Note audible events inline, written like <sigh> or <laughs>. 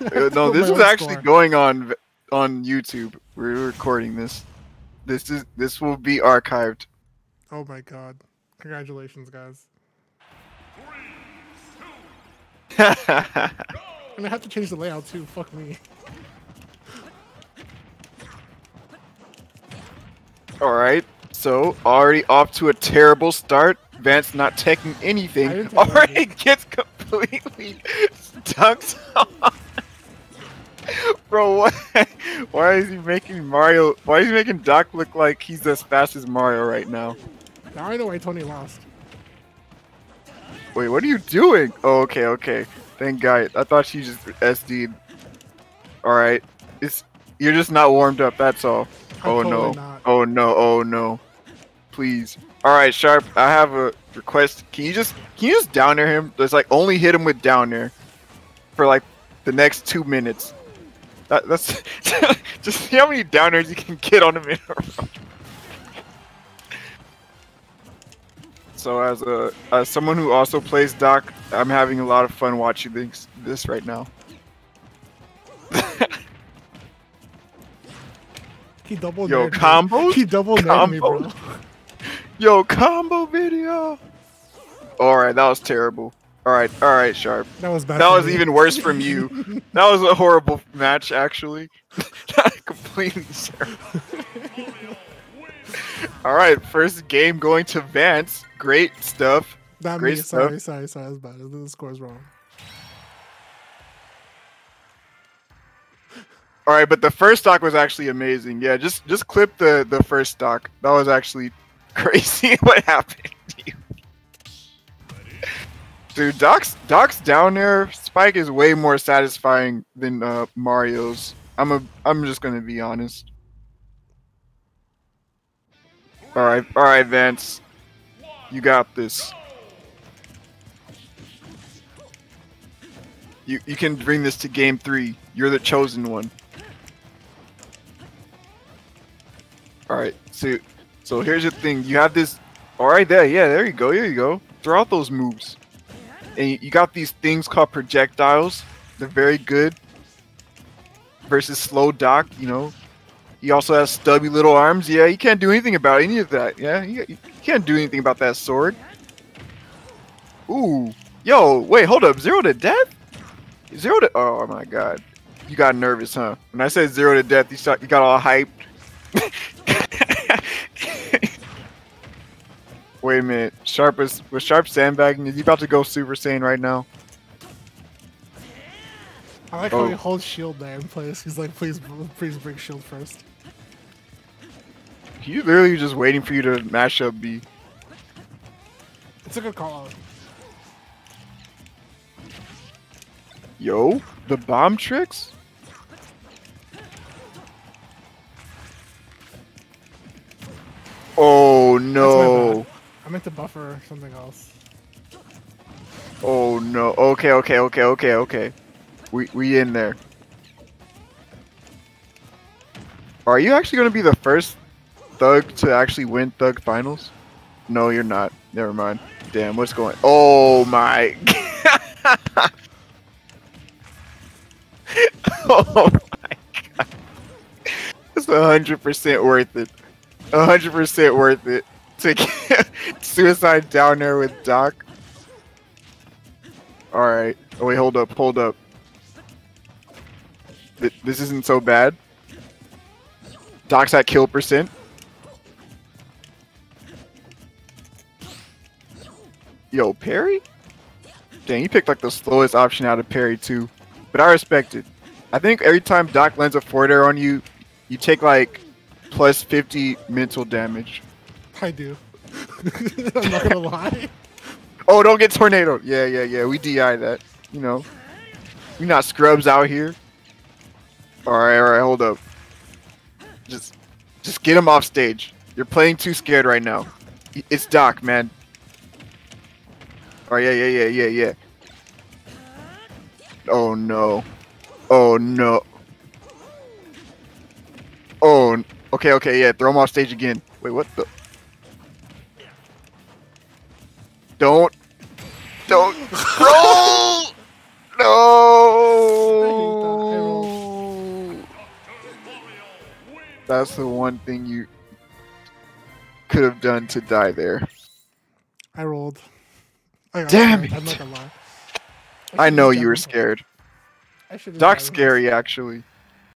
Uh, no, this is actually going on on YouTube. We're recording this. This is this will be archived. Oh my god! Congratulations, guys. <laughs> and I have to change the layout too. Fuck me. All right. So already off to a terrible start. Vance not taking anything. Already <laughs> gets completely <laughs> dunked on. Bro, <laughs> what? Why is he making Mario? Why is he making Doc look like he's as fast as Mario right now? Now I know why Tony lost. Wait, what are you doing? Oh, okay, okay. Thank God. I thought she just SD'd. Alright. It's you're just not warmed up, that's all. I'm oh totally no. Not. Oh no, oh no. Please. Alright, Sharp, I have a request. Can you just can you just down air him? Just like only hit him with down air for like the next two minutes. That, that's <laughs> just see how many down airs you can get on him in a row. So as a as someone who also plays Doc, I'm having a lot of fun watching this this right now. <laughs> he double Yo, combo? <laughs> He double combo. me, bro. Yo, combo video. All right, that was terrible. All right, all right, Sharp. That was bad. That was me. even worse from you. <laughs> that was a horrible match, actually. <laughs> Completely <laughs> all right, first game going to Vance. Great stuff. Not Great me. Stuff. Sorry, sorry, sorry. That's bad. The score's wrong. All right, but the first stock was actually amazing. Yeah, just just clip the the first stock. That was actually crazy. what happened to you? Dude, Doc's Doc's down air. Spike is way more satisfying than uh, Mario's. I'm a I'm just gonna be honest. All right, all right, Vance, you got this. You you can bring this to game three. You're the chosen one. All right, so so here's the thing. You have this. All right, there, yeah, there you go, there you go. Throw out those moves and you got these things called projectiles. They're very good versus slow Doc. You know, he also has stubby little arms. Yeah, he can't do anything about any of that. Yeah, he, he can't do anything about that sword. Ooh, yo, wait, hold up, zero to death? Zero to oh my god, you got nervous, huh? When I said zero to death, you, start, you got all hyped. <laughs> Wait a minute. Sharp is was Sharp sandbagging? Is he about to go Super Saiyan right now? I like oh. how he oh. holds shield there in place. He's like, please, please bring shield first. He's literally just waiting for you to mash up B. It's a good call out. Yo, the bomb tricks? Oh no. I meant to buffer something else. Oh no. Okay, okay, okay, okay, okay. We we in there. Are you actually gonna be the first thug to actually win thug finals? No, you're not. Never mind. Damn, what's going Oh my <laughs> <laughs> Oh my god. It's hundred percent worth it. hundred percent worth it get <laughs> suicide down there with Doc. Alright. Oh wait, hold up, hold up. Th this isn't so bad. Doc's at kill percent. Yo, parry? Dang, you picked like the slowest option out of parry too. But I respect it. I think every time Doc lands a forward air on you, you take like plus 50 mental damage. I do. <laughs> I'm not gonna lie. Oh, don't get tornado. Yeah, yeah, yeah. We DI that. You know, we not scrubs out here. All right, all right. Hold up. Just, just get him off stage. You're playing too scared right now. It's Doc, man. Oh yeah, yeah, yeah, yeah, yeah. Oh no. Oh no. Oh. Okay, okay, yeah. Throw him off stage again. Wait, what the? Don't. Don't. <laughs> roll! No! That's the one thing you could have done to die there. I rolled. I Damn scared. it! I'm not gonna lie. I, I know you were scared. Doc's scary, actually.